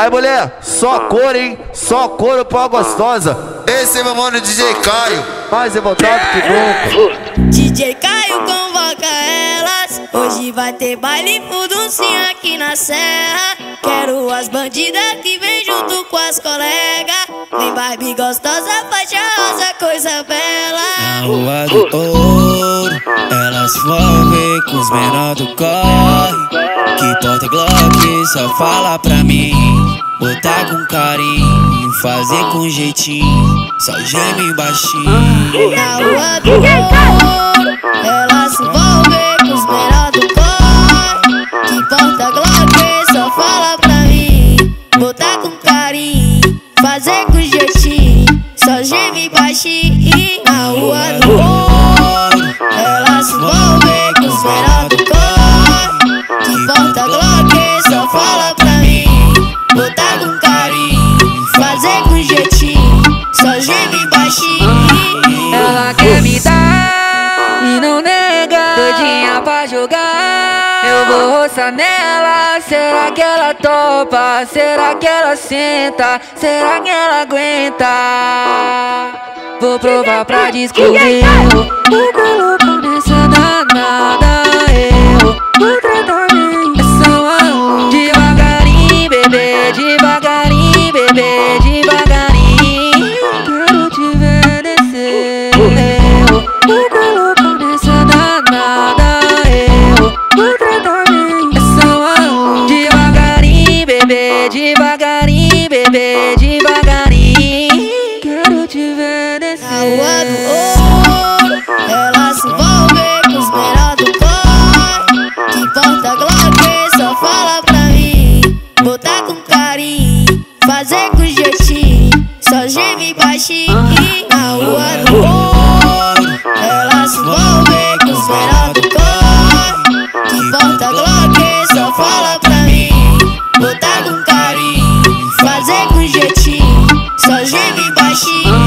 Aí mulher, só cor, hein? Só cor pra gostosa. Esse é meu mano DJ Caio. Mais revoltado que nunca. DJ Caio convoca elas. Hoje vai ter baile fuduncinho aqui na serra. Quero as bandidas que vem junto com as colegas. Vem Barbie gostosa, faixa rosa, coisa bela. Na rua do ouro, elas vão ver com os menor do corre. Que porta Glock só fala pra mim. Botar com carinho, fazer com jeitinho. Só geme baixinho. Na rua do ouro, elas vão ver com os menor do corre. Que porta Glock só fala pra mim. Botar com carinho, fazer com jeitinho. Só geme baixinho. Na rua do ouro, elas vão ver com os menor Eu vou roçar nela Será que ela topa? Será que ela senta? Será que ela aguenta? Vou provar pra descobrir Vou colocar nessa danada bebê Devagarinho, bebê Devagarinho Quero te ver descer Na rua do ouro, elas vão ver com os menor do corre. Que porta Glock só fala pra mim. Botar com carinho, fazer com jeitinho. Só geme baixinho. Geme baixinho.